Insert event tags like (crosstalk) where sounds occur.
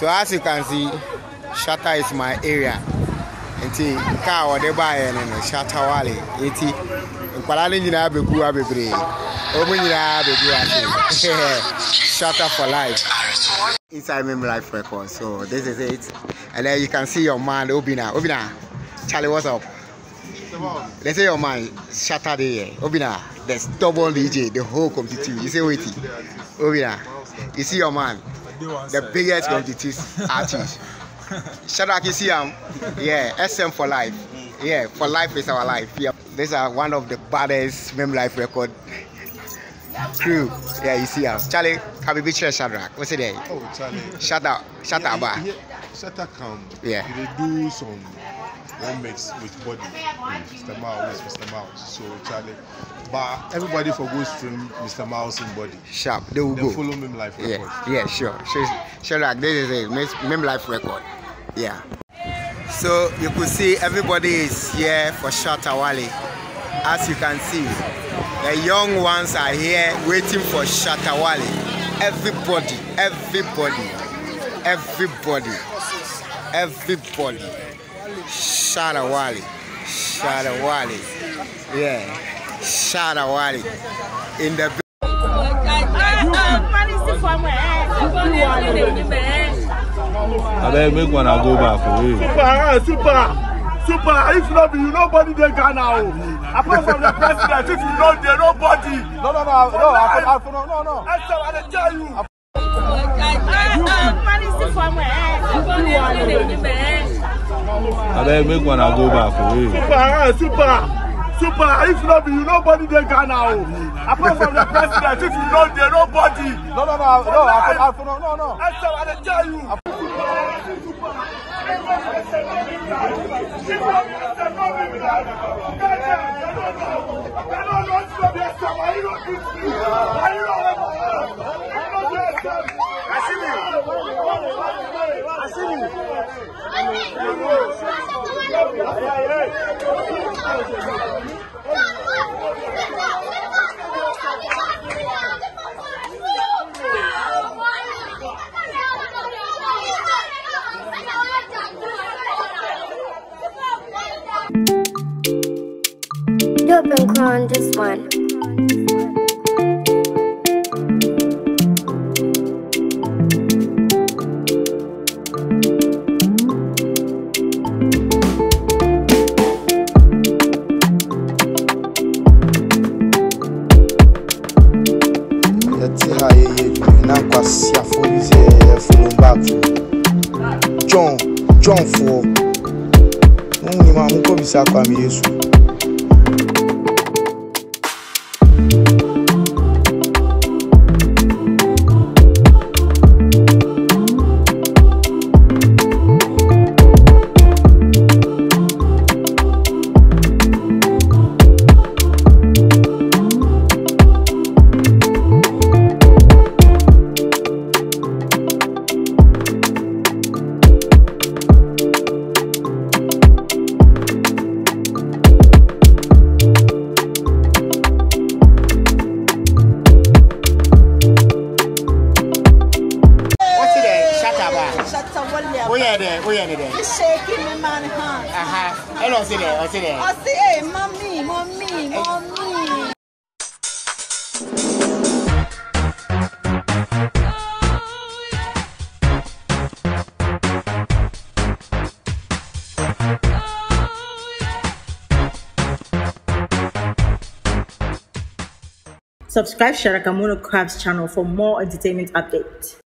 So as you can see, Shatta is my area. Nti kaa wɔde baeɛ no no Shatta Wale. Nti nkwadaa no nyinaa bɛgu ha bebree. Wɔn nyinaa bɛgu ase. (laughs) Shatta for life. Inside Mem Life Record. So this is it. And then you can see your man Obina. Obina, Charlie, what's up? They say your man Shatta there. Obina, there's double DJ, the whole community. You say wait. Obina, you see your man, the biggest community artist. Shadrack, you see him? Yeah, SM for life. Yeah, for life is our life. Yeah. These are one of the baddest Mimlife record crew. Yeah, you see him. Charlie, can we be sure Shadrack? What's it there? Oh, Charlie. Shut up. Shut up, ba. Shatta come. Yeah. They do some mix with body. Mr. Mouse, Mr. Mouse. So Charlie. But everybody for go stream Mr. Mouse in body. Sharp. They will They go. follow him life record. Yeah, yeah, sure. Sure, like this is a Mem- Mimlife record. Yeah. So you could see everybody is here for Shatta Wale. As you can see, the young ones are here waiting for Shatta Wale. Everybody, everybody, everybody, everybody. Shatta Wale, Shatta Wale. Yeah, Shatta Wale. In the abeg make una go back o. super eh, super super if no be you nobody dey ghana o apart from the president if you no dey nobody. no no no no I, I, I, no no no. ẹsẹ̀ wa dey tell you. Abeg make una go back o. super eh, super super if no be you nobody dey ghana o apart from the president if you no dey nobody. no no no no I, I, no no no. ẹsẹ̀ wa dey tell you. Dope and crown this one. Yɛte ha yɛyɛ adwuma na nkwasiafoɔ bi sɛ kwame yesu Wale. Yeah there, yeah there. He's shaking me man hand. Aha. Hello, what's it there? What's it there? I say, hey, mommy, mommy, mommy. Subscribe Shadrack Amonoo Crabe's channel for more entertainment updates.